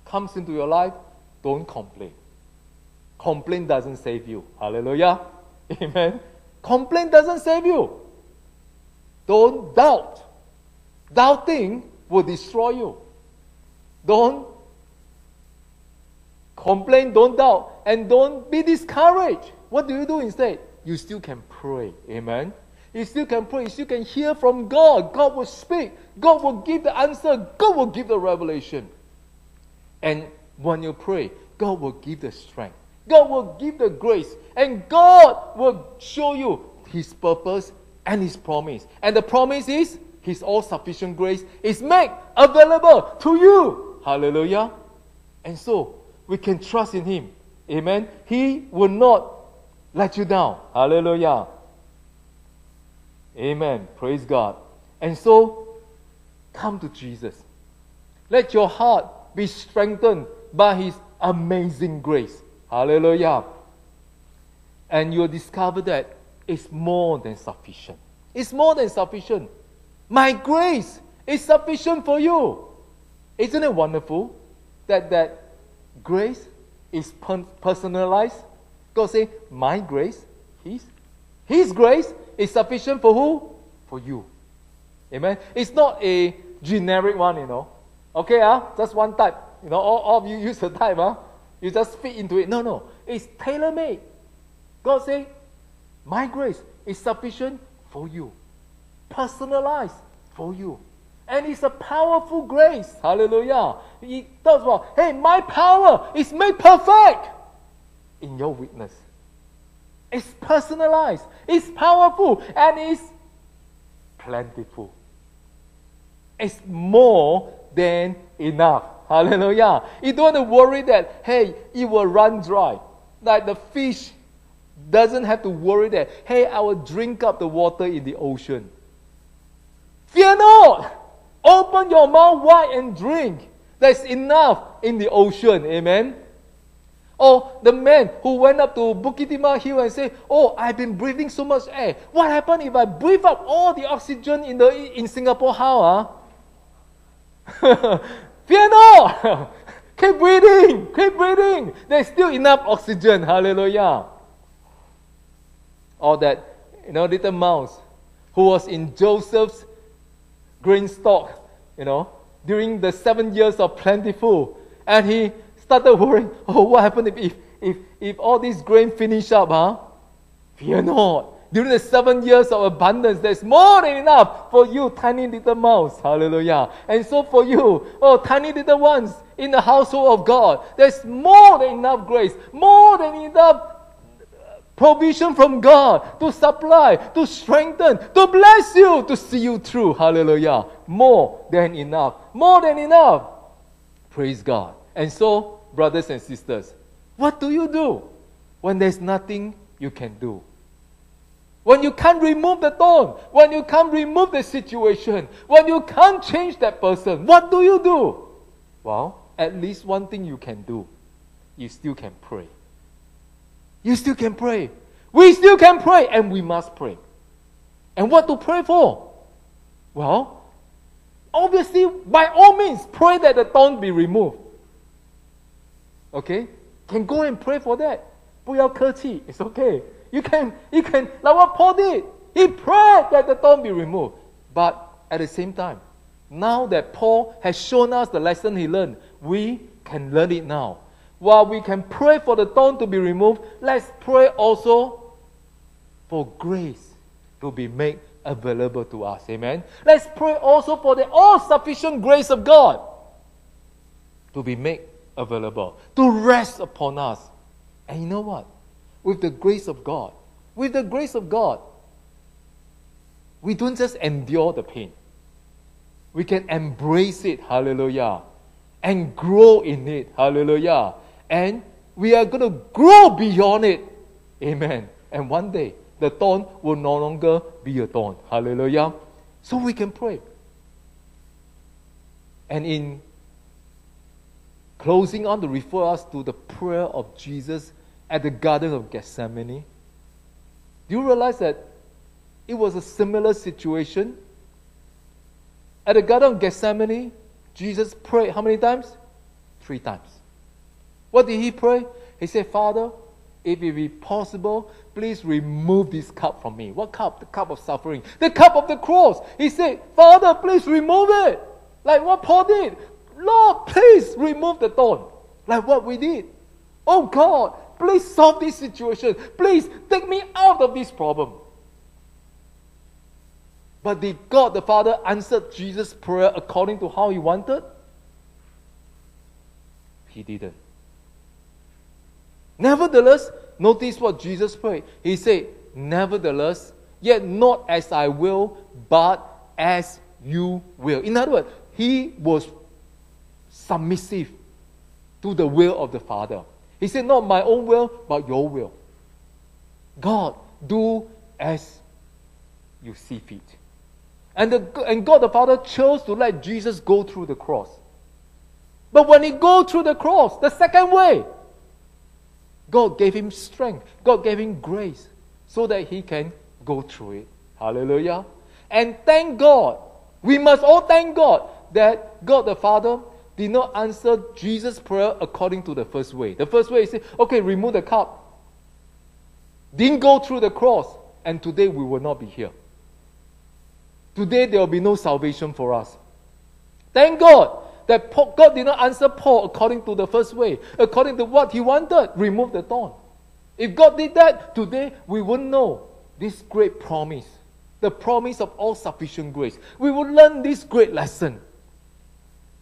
comes into your life, don't complain. Complain doesn't save you. Hallelujah. [laughs] Amen. Complain doesn't save you. Don't doubt. Doubting will destroy you. Don't complain, don't doubt, and don't be discouraged. What do you do instead? You still can pray. Amen. You still can pray. You still can hear from God. God will speak. God will give the answer. God will give the revelation. And when you pray, God will give the strength. God will give the grace. And God will show you His purpose and His promise. And the promise is His all sufficient grace is made available to you. Hallelujah. And so we can trust in Him. Amen. He will not let you down. Hallelujah. Amen. Praise God. And so, come to Jesus. Let your heart be strengthened by His amazing grace. Hallelujah. And you'll discover that it's more than sufficient. It's more than sufficient. My grace is sufficient for you. Isn't it wonderful that that grace is personalized? God say, My grace, His, His grace is sufficient for who? For you. Amen. It's not a generic one, you know. Okay, ah, uh, just one type. You know, all, all of you [laughs] use the type, ah. Uh, you just fit into it. No, no. It's tailor made. God say, My grace is sufficient for you. Personalized for you. And it's a powerful grace. Hallelujah. He does about, hey, my power is made perfect in your weakness. It's personalized, it's powerful, and it's plentiful. It's more than enough. Hallelujah. You don't worry that, hey, it will run dry. Like the fish doesn't have to worry that, hey, I will drink up the water in the ocean. Fear not. Open your mouth wide and drink. There's enough in the ocean. Amen. Or the man who went up to Bukit Timah Hill and said, Oh, I've been breathing so much air. What happened if I breathe up all the oxygen in, the, in Singapore? How? Huh? Ah? [laughs] Fear not! [laughs] keep breathing! Keep breathing! There's still enough oxygen. Hallelujah. Or that, you know, little mouse who was in Joseph's grain stock, you know, during the seven years of plentiful. And he started worrying, oh, what happened if, if, if, if all this grain finish up, huh? Fear not. During the seven years of abundance, there's more than enough for you, tiny little mouse. Hallelujah. And so for you, oh, tiny little ones in the household of God, there's more than enough grace, more than enough provision from God to supply, to strengthen, to bless you, to see you through. Hallelujah. More than enough. More than enough. Praise God. And so, brothers and sisters, what do you do when there's nothing you can do? When you can't remove the thorn, when you can't remove the situation, when you can't change that person, what do you do? Well, at least one thing you can do. You still can pray. You still can pray. We still can pray, and we must pray. And what to pray for? Well, obviously, by all means, pray that the thorn be removed Okay? Can go and pray for that. 不要客气, it's okay. You can, you can, like what Paul did. He prayed that the thorn be removed. But at the same time, now that Paul has shown us the lesson he learned, we can learn it now. While we can pray for the thorn to be removed, let's pray also for grace to be made available to us. Amen. Let's pray also for the all sufficient grace of God to be made available, to rest upon us. And you know what? With the grace of God, with the grace of God, we don't just endure the pain. We can embrace it, hallelujah, and grow in it, hallelujah. And we are going to grow beyond it, amen. And one day, the thorn will no longer be a thorn, hallelujah. So we can pray. And in closing on to refer us to the prayer of Jesus at the Garden of Gethsemane. Do you realize that it was a similar situation? At the Garden of Gethsemane, Jesus prayed how many times? Three times. What did he pray? He said, Father, if it be possible, please remove this cup from me. What cup? The cup of suffering. The cup of the cross. He said, Father, please remove it. Like what Paul did. Lord, please remove the thorn. Like what we did. Oh God, please solve this situation. Please take me out of this problem. But did God the Father answer Jesus' prayer according to how he wanted? He didn't. Nevertheless, notice what Jesus prayed. He said, Nevertheless, yet not as I will, but as you will. In other words, he was submissive to the will of the Father. He said, Not my own will, but your will. God, do as you see fit. And, the, and God the Father chose to let Jesus go through the cross. But when he go through the cross, the second way, God gave him strength. God gave him grace so that he can go through it. Hallelujah. And thank God. We must all thank God that God the Father did not answer Jesus' prayer according to the first way. The first way is, okay, remove the cup. Didn't go through the cross, and today we will not be here. Today there will be no salvation for us. Thank God that God did not answer Paul according to the first way, according to what he wanted, remove the thorn. If God did that, today we wouldn't know this great promise, the promise of all sufficient grace. We would learn this great lesson.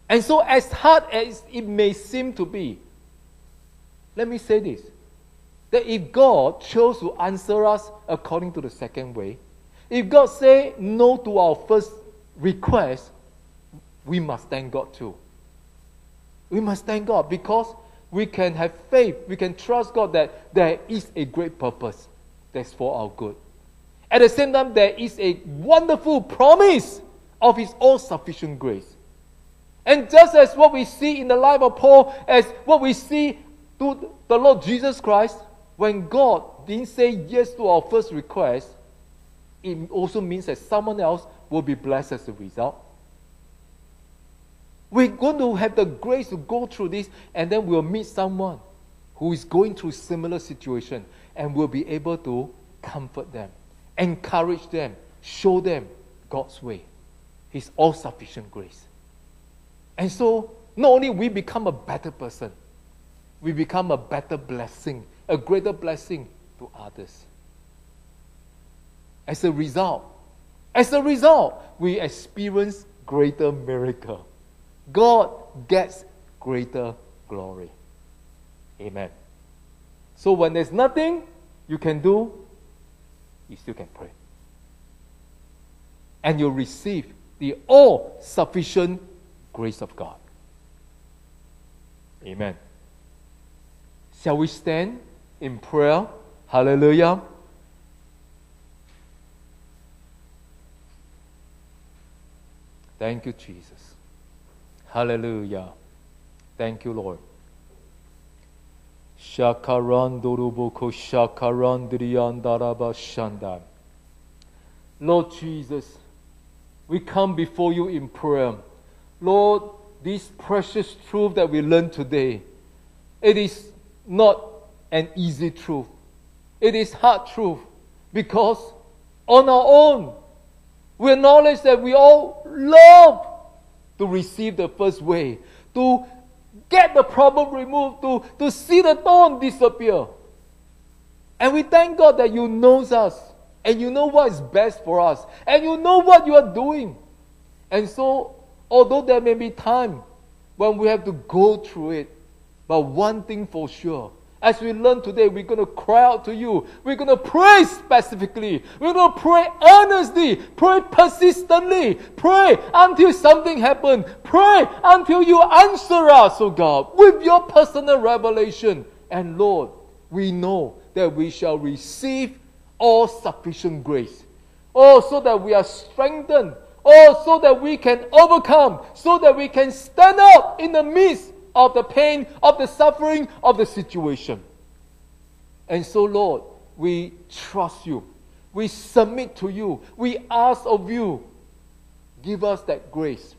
And so, as hard as it may seem to be, let me say this that if God chose to answer us according to the second way, if God say no to our first request, we must thank God too. We must thank God because we can have faith, we can trust God that there is a great purpose that's for our good. At the same time, there is a wonderful promise of His all sufficient grace. And just as what we see in the life of Paul, as what we see to the Lord Jesus Christ, when God didn't say yes to our first request, it also means that someone else will be blessed as a result. We're going to have the grace to go through this, and then we'll meet someone who is going through similar situation, and we'll be able to comfort them, encourage them, show them God's way, His all sufficient grace. And so, not only we become a better person, we become a better blessing, a greater blessing to others. As a result, as a result, we experience greater miracle. God gets greater glory. Amen. So when there's nothing you can do, you still can pray. And you'll receive the all sufficient grace of God. Amen. Shall we stand in prayer? Hallelujah. Thank you, Jesus. Hallelujah. Thank you, Lord. Shakaran doruboko shakaran diriyandaraba shanda. Lord Jesus, we come before you in prayer. Lord, this precious truth that we learned today, it is not an easy truth. It is hard truth because on our own, we acknowledge that we all love to receive the first way, to get the problem removed, to, to see the thorn disappear. And we thank God that you knows us and you know what is best for us and you know what you are doing. And so, although there may be time when we have to go through it, but one thing for sure, as we learn today, we're going to cry out to you. We're going to pray specifically. We're going to pray earnestly. Pray persistently. Pray until something happens. Pray until you answer us, oh God, with your personal revelation. And Lord, we know that we shall receive all sufficient grace. Oh, so that we are strengthened. Oh, so that we can overcome. So that we can stand up in the midst of the pain, of the suffering, of the situation. And so, Lord, we trust you. We submit to you. We ask of you, give us that grace.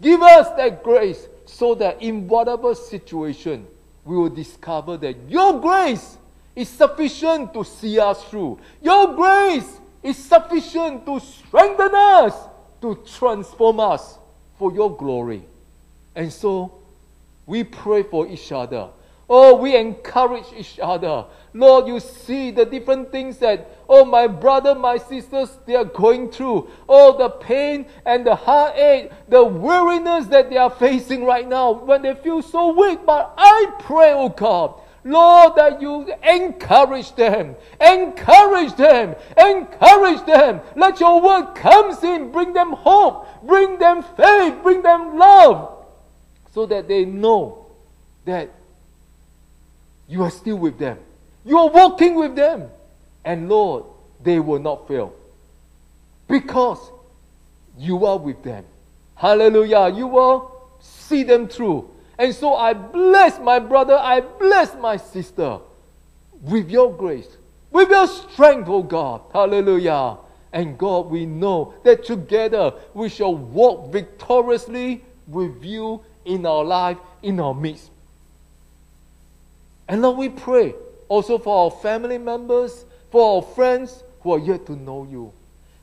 Give us that grace so that in whatever situation, we will discover that your grace is sufficient to see us through. Your grace is sufficient to strengthen us, to transform us for your glory. And so, we pray for each other. Oh, we encourage each other. Lord, you see the different things that, oh, my brother, my sisters, they are going through. Oh, the pain and the heartache, the weariness that they are facing right now when they feel so weak. But I pray, oh God, Lord, that you encourage them, encourage them, encourage them. Let your word comes in, bring them hope, bring them faith, bring them love so that they know that you are still with them. You are walking with them. And Lord, they will not fail. Because you are with them. Hallelujah. You will see them through. And so I bless my brother, I bless my sister with your grace, with your strength, oh God. Hallelujah. And God, we know that together we shall walk victoriously with you in our life, in our midst. And Lord, we pray also for our family members, for our friends who are yet to know you.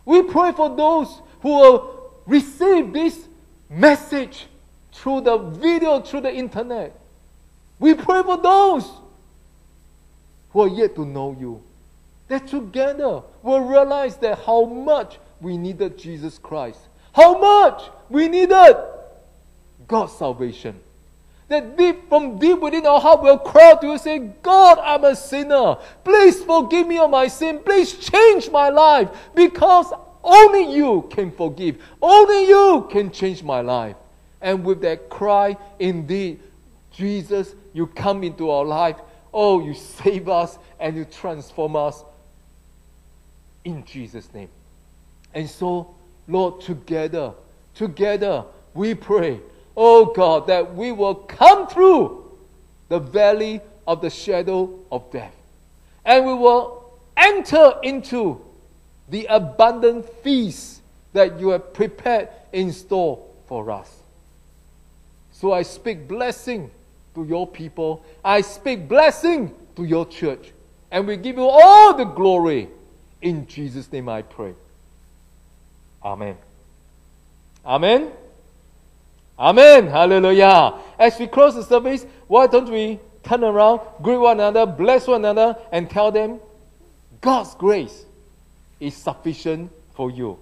We pray for those who will receive this message through the video, through the internet. We pray for those who are yet to know you. That together we'll realize that how much we needed Jesus Christ. How much we needed God's salvation. That deep from deep within our heart we'll cry to you say, God, I'm a sinner. Please forgive me of my sin. Please change my life because only you can forgive. Only you can change my life. And with that cry, indeed, Jesus, you come into our life. Oh, you save us and you transform us in Jesus' name. And so, Lord, together, together, we pray oh God, that we will come through the valley of the shadow of death. And we will enter into the abundant feast that you have prepared in store for us. So I speak blessing to your people. I speak blessing to your church. And we give you all the glory. In Jesus' name I pray. Amen. Amen. Amen. Hallelujah. As we close the service, why don't we turn around, greet one another, bless one another, and tell them God's grace is sufficient for you.